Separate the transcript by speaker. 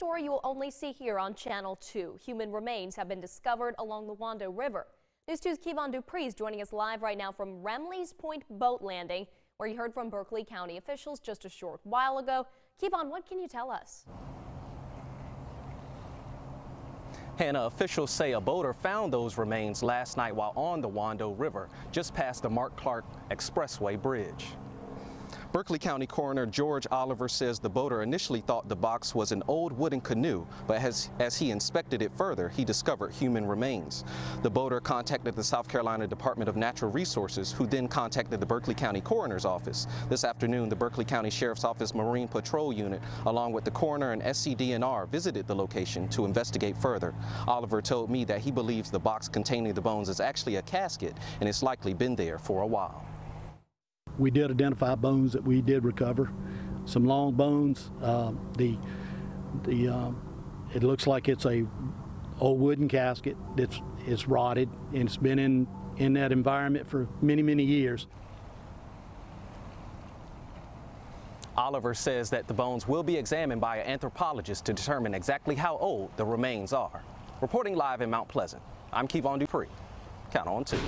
Speaker 1: story you will only see here on Channel 2. Human remains have been discovered along the Wando River. News 2's Kevon Dupree is joining us live right now from Remley's Point Boat Landing, where you heard from Berkeley County officials just a short while ago. Kevon, what can you tell us?
Speaker 2: Hannah, officials say a boater found those remains last night while on the Wando River, just past the Mark Clark Expressway Bridge. Berkeley County Coroner George Oliver says the boater initially thought the box was an old wooden canoe, but as, as he inspected it further, he discovered human remains. The boater contacted the South Carolina Department of Natural Resources, who then contacted the Berkeley County Coroner's Office. This afternoon, the Berkeley County Sheriff's Office Marine Patrol Unit, along with the coroner and SCDNR, visited the location to investigate further. Oliver told me that he believes the box containing the bones is actually a casket and it's likely been there for a while.
Speaker 3: We did identify bones that we did recover, some long bones. Uh, the the um, it looks like it's a old wooden casket that's it's rotted and it's been in in that environment for many many years.
Speaker 2: Oliver says that the bones will be examined by an anthropologist to determine exactly how old the remains are. Reporting live in Mount Pleasant, I'm Kevon Dupree. Count on two.